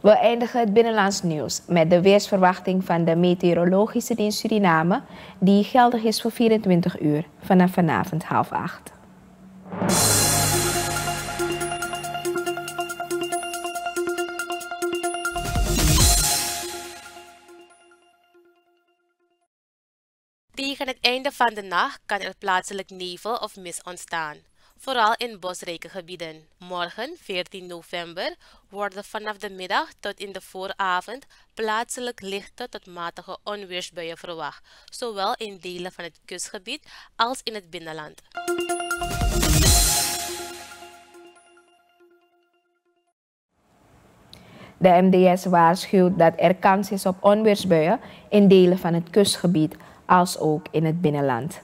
We eindigen het binnenlands nieuws met de weersverwachting van de Meteorologische Dienst Suriname, die geldig is voor 24 uur vanaf vanavond half acht. Tegen het einde van de nacht kan er plaatselijk nevel of mist ontstaan, vooral in bosrijke gebieden. Morgen, 14 november, worden vanaf de middag tot in de vooravond plaatselijk lichte tot matige onweersbuien verwacht, zowel in delen van het kustgebied als in het binnenland. De MDS waarschuwt dat er kans is op onweersbuien in delen van het kustgebied als ook in het binnenland.